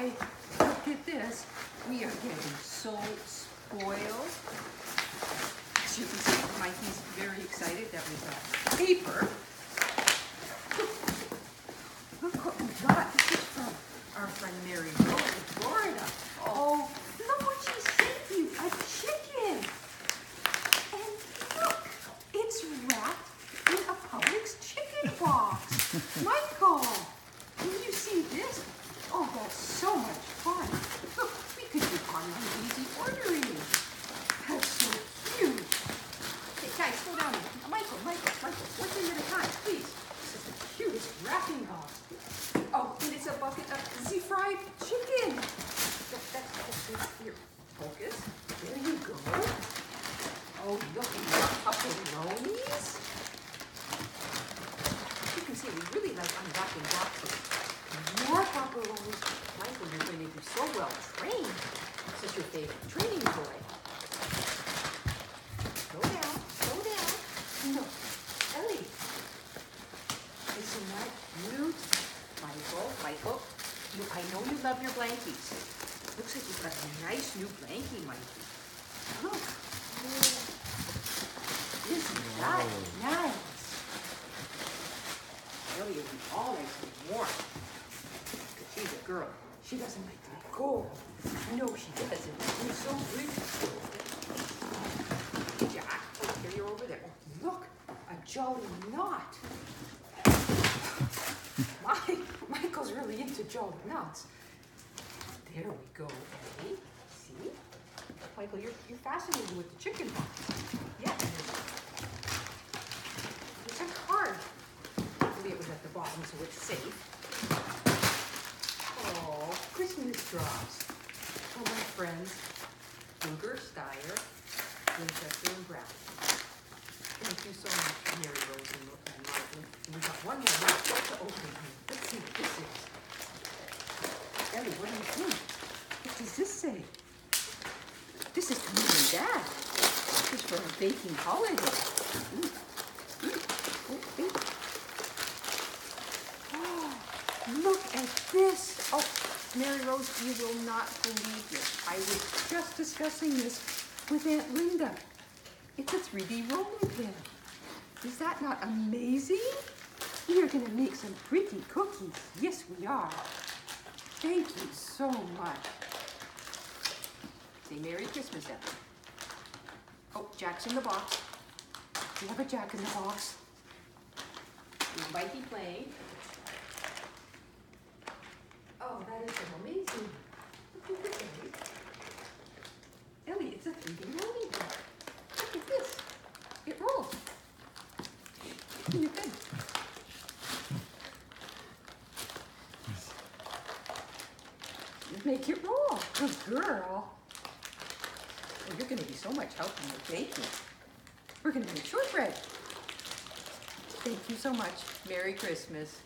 boy, look at this. We are getting so spoiled. As you can see, Mikey's very excited that we got paper. Look what we got. This is from our friend Mary Rose in Florida. Oh, look what she sent you. A chicken. And look, it's wrapped in a Publix chicken box. Michael, can you see this? Oh, that's so much fun. Look, we could do online easy ordering. That's so cute. Hey, guys, slow down. Michael, Michael, Michael, one thing at a time, please. This is the cutest wrapping box. Oh, and it's a bucket of Z-fried chicken. That, that, that's here. Focus. There you go. Oh, look at your pepperonis. You can see we really like unwrapping boxes. More pepperonis. Michael, you're going to be so well trained. Your favorite training toy. Go down, go down. No, Ellie. Isn't that cute? Michael, Michael, you, I know you love your blankies. Looks like you've got a nice new blankie, Mikey. Look. Isn't that nice? Ellie will be all nice and warm. 'Cause she's a girl. She doesn't like let go. No, she doesn't. You're so beautiful. Jack, here you're over there. Oh, look, a jolly knot. My, Michael's really into jolly knots. There we go, Ellie. See? Michael, you're, you're fascinated with the chicken box. Yeah. It's a card. Luckily it was at the bottom, so it's safe. Oh, Drops. For my friends, Luger, Steyer, Winchester, and Brown. Thank you so much, Mary Rose and Martin. And we got one more box to open here. Let's see what this is. Ellie, what do you think? What does this say? This is mom and dad. This is for a baking holiday. Ooh. Ooh. Ooh, ooh. Oh, look at this. Oh, Mary Rose, you will not believe this. I was just discussing this with Aunt Linda. It's a 3D rolling pin. Is that not amazing? We are going to make some pretty cookies. Yes, we are. Thank you so much. Say Merry Christmas, Emily. Oh, Jack's in the box. We have a Jack in the box. Mikey playing? Oh, that is so amazing. Look at this, Ellie. It's a 3D rolling. Look at this. It rolls. You can. Make it roll. Good girl. Oh, you're gonna be so much help in your baking. We're gonna make shortbread. Thank you so much. Merry Christmas.